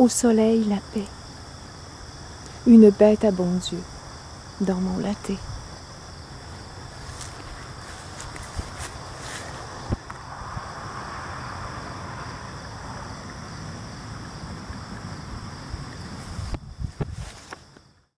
au soleil la paix. Une bête à bon Dieu dans mon laté.